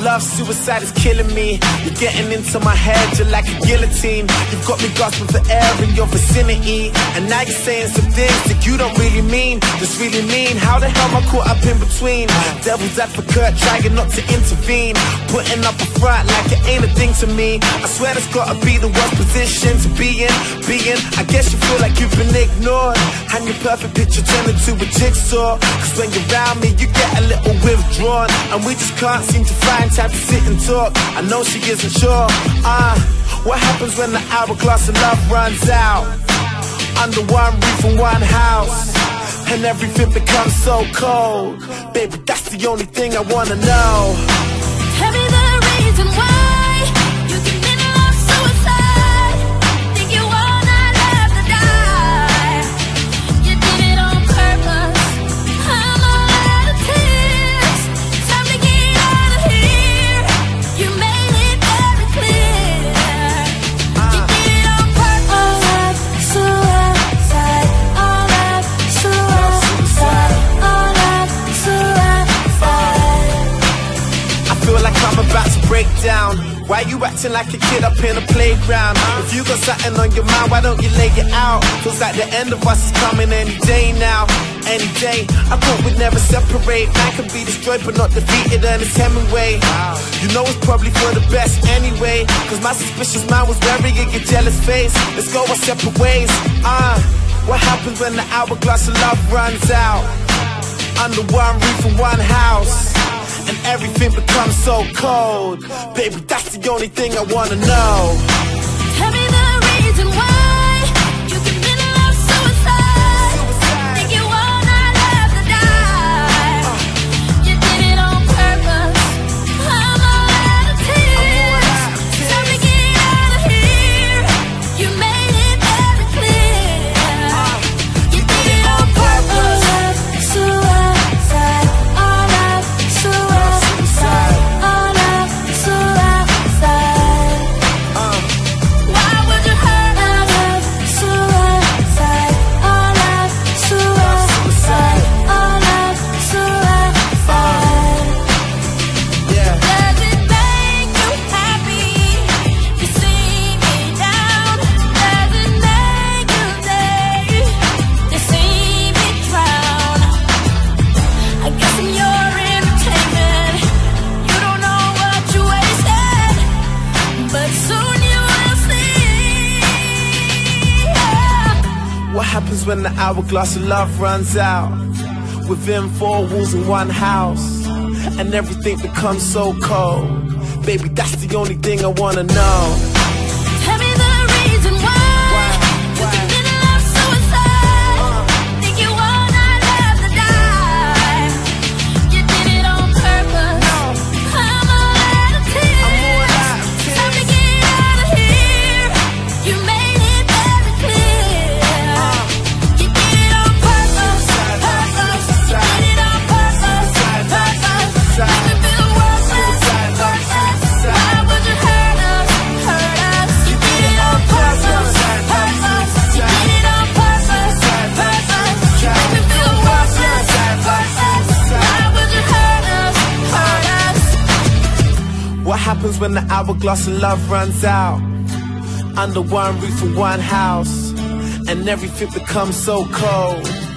love, suicide is killing me. You're getting into my head, you're like a guillotine. You've got me gasping for air in your vicinity. And now you're saying some things that you don't really mean. Just really mean. How the hell am I caught up in between? Devil's advocate, trying not to intervene. Putting up a front like it ain't a thing to me. I swear that's gotta be the worst position to be in. Being, I guess you feel like you've been ignored. And your perfect picture turned into a jigsaw. Cause when you're around me, you get a little withdrawn. And we just can't seem to find time to sit and talk. I know she isn't sure. Ah, uh, what happens when the hourglass of love runs out? Under one roof and one house. And everything becomes so cold. Baby, that's the only thing I wanna know. Break down. Why you acting like a kid up in a playground? If you got something on your mind, why don't you lay it out? Feels like the end of us is coming any day now. Any day, I thought we'd never separate. Man can be destroyed but not defeated, and it's Hemingway. You know it's probably for the best anyway. Cause my suspicious mind was wearing your jealous face. Let's go our separate ways. Ah, uh, what happens when the hourglass of love runs out? Under one roof and one house and everything becomes so cold. Baby, that's the only thing I wanna know. Happens when the hourglass of love runs out? Within four walls in one house, and everything becomes so cold. Baby, that's the only thing I wanna know. Happens when the hourglass of love runs out? Under one roof and one house, and everything becomes so cold.